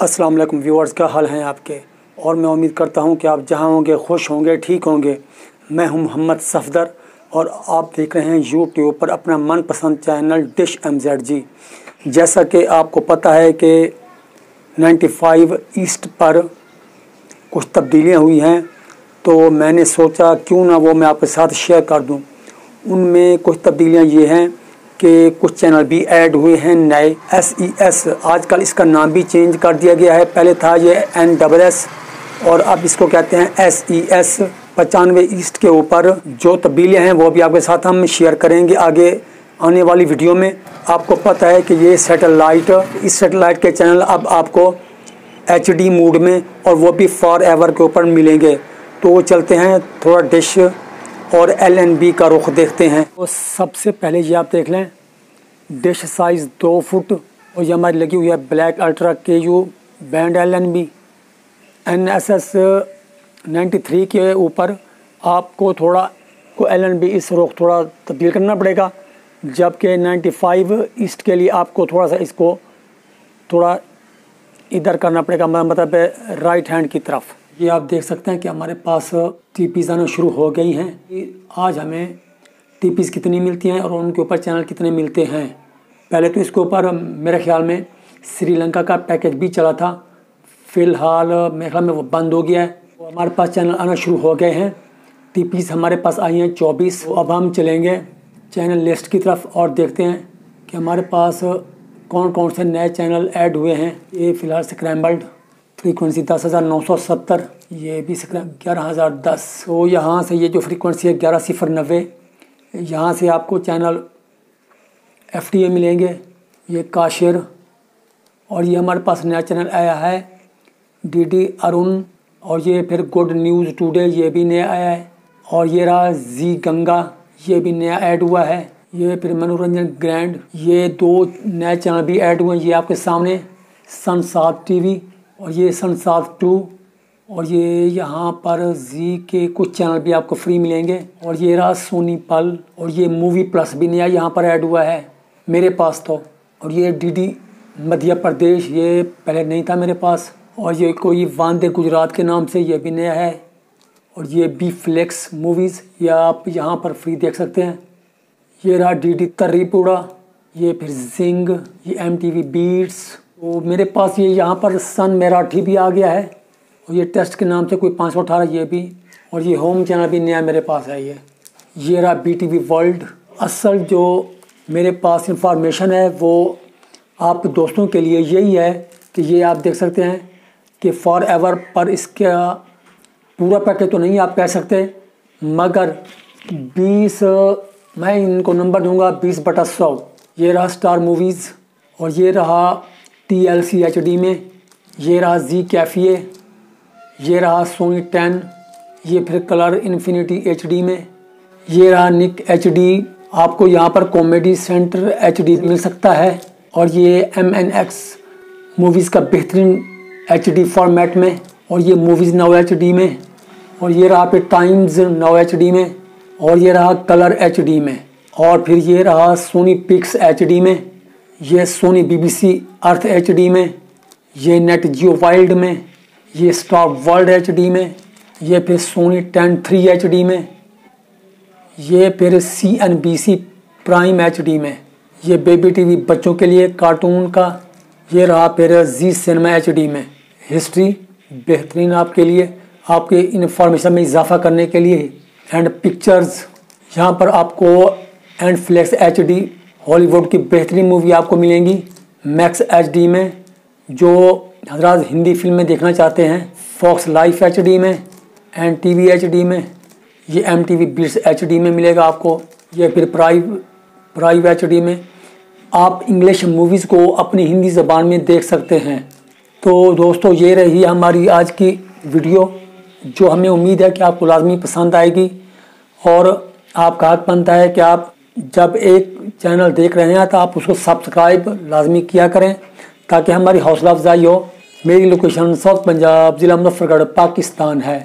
अस्सलाम वालेकुम व्यूअर्स, क्या हाल हैं आपके? और मैं उम्मीद करता हूँ कि आप जहाँ होंगे, खुश होंगे, ठीक होंगे। मैं हूँ मोहम्मद सफदर और आप देख रहे हैं यूट्यूब पर अपना मनपसंद channel Dish M Z G. जैसा कि आपको पता है कि 95 ईस्ट पर कुछ तब्दीलियाँ हुई हैं तो मैंने सोचा क्यों ना वो मैं आपके साथ शेयर कर दूँ। उनमें कुछ तब्दीलियाँ ये हैं कि कुछ चैनल भी ऐड हुए हैं नए एस ई एस आजकल इसका नाम भी चेंज कर दिया गया है। पहले था ये एन डबल एस और अब इसको कहते हैं एस ई एस पचानवे ईस्ट के ऊपर जो तब्दीलियाँ हैं, वो भी आपके साथ हम शेयर करेंगे आगे आने वाली वीडियो में। आपको पता है कि ये सेटेलाइट इस सेटेलाइट के चैनल अब आपको एच डी मूड में और वो भी फॉर एवर के ऊपर मिलेंगे। तो चलते हैं, थोड़ा डिश और एल एन बी का रुख देखते हैं। तो सबसे पहले ये आप देख लें डिश साइज़ दो फुट और ये हमारी लगी हुई है black ultra K U band L N B N S S ninety three के ऊपर आपको थोड़ा को एल एन बी इस रुख थोड़ा तब्दील करना पड़ेगा, जबकि नाइन्टी फाइव ईस्ट के लिए आपको थोड़ा सा इसको थोड़ा इधर करना पड़ेगा मतलब राइट हैंड की तरफ़। ये आप देख सकते हैं कि हमारे पास टीपीज़ आना शुरू हो गई हैं। आज हमें टीपीज़ कितनी मिलती हैं और उनके ऊपर चैनल कितने मिलते हैं। पहले तो इसके ऊपर मेरे ख्याल में श्रीलंका का पैकेज भी चला था। फ़िलहाल, मेरे ख्याल में वो बंद हो गया है। तो हमारे पास चैनल आना शुरू हो गए हैं। टीपीज़ हमारे पास आई हैं चौबीस। तो अब हम चलेंगे चैनल लिस्ट की तरफ़ और देखते हैं कि हमारे पास कौन कौन से नए चैनल ऐड हुए हैं। ये फ़िलहाल स्क्रैम्बल्ड फ्रीक्वेंसी दस हज़ार नौ सौ सत्तर, ये भी ग्यारह हज़ार दस। तो यहाँ से ये जो फ्रीक्वेंसी है ग्यारह सिफर नब्बे, यहाँ से आपको चैनल एफ़ टी ए मिलेंगे, ये काशिर, और ये हमारे पास नया चैनल आया है डी डी अरुण, और ये फिर गुड न्यूज़ टुडे, ये भी नया आया है, और ये रहा जी गंगा, ये भी नया ऐड हुआ है, ये फिर मनोरंजन ग्रैंड, ये दो नए चैनल भी ऐड हुए हैं, ये आपके सामने, सन सात टी वी और ये सन सात टू, और ये यहाँ पर जी के कुछ चैनल भी आपको फ्री मिलेंगे। और ये रहा सोनी पल, और ये मूवी प्लस भी नया यहाँ पर ऐड हुआ है मेरे पास तो। और ये डीडी मध्य प्रदेश, ये पहले नहीं था मेरे पास। और ये कोई वांदे गुजरात के नाम से ये भी नया है। और ये बी फ्लेक्स मूवीज़, ये आप यहाँ पर फ्री देख सकते हैं। ये रहा डी डी ये फिर जिंग, ये एम टी वी बीट्स तो मेरे पास ये यहाँ पर सन मराठी भी आ गया है और ये टेस्ट के नाम से कोई पाँच सौ अठारह ये भी और ये होम चैनल भी नया मेरे पास है ये। ये रहा बी टी वी वर्ल्ड असल जो मेरे पास इंफॉर्मेशन है वो आप दोस्तों के लिए यही है कि ये आप देख सकते हैं कि फॉर एवर पर इसका पूरा पैकेज तो नहीं आप कह सकते, मगर बीस, मैं इनको नंबर दूँगा, बीस बटा सौ। ये रहा स्टार मूवीज़ और ये रहा T L C H D में, ये रहा जी कैफिए, ये रहा सोनी टेन ये फिर कलर इन्फिनिटी एच डी में, ये रहा निक एच डी आपको यहाँ पर कॉमेडी सेंटर एच डी मिल सकता है और ये एम एन एक्स मूवीज़ का बेहतरीन एच डी फॉर्मेट में और ये मूवीज़ नौ एच डी में और ये रहा फिर टाइम्स नौ एच डी में और ये रहा कलर एच डी में और फिर ये रहा सोनी पिक्स एच डी में। ये Sony BBC Earth H D में, ये नेट जियो वाइल्ड में, ये स्टार वर्ल्ड एच डी में, ये फिर Sony ten three H D में, ये फिर C N B C prime H D में। ये बेबी टीवी बच्चों के लिए कार्टून का, ये रहा फिर जी सिनेमा एच में। हिस्ट्री बेहतरीन आपके लिए, आपके इन्फॉर्मेशन में इजाफा करने के लिए। एंड पिक्चर्स यहाँ पर आपको and flicks H D Hollywood की बेहतरीन मूवी आपको मिलेंगी मैक्स एच डी में, जो हजरात हिंदी फ़िल्में देखना चाहते हैं फॉक्स लाइफ एच डी में एन टी वी एच में, ये M T V beats H में मिलेगा आपको, ये फिर प्राइव प्राइव एच डी में। आप इंग्लिश मूवीज़ को अपनी हिंदी ज़बान में देख सकते हैं। तो दोस्तों, ये रही हमारी आज की वीडियो जो हमें उम्मीद है कि आपको लाजमी पसंद आएगी, और आपका हक बनता है कि आप जब एक चैनल देख रहे हैं तो आप उसको सब्सक्राइब लाजमी किया करें, ताकि हमारी हौसला अफजाई हो। मेरी लोकेशन साउथ पंजाब ज़िला मुजफ्फरगढ़, पाकिस्तान है।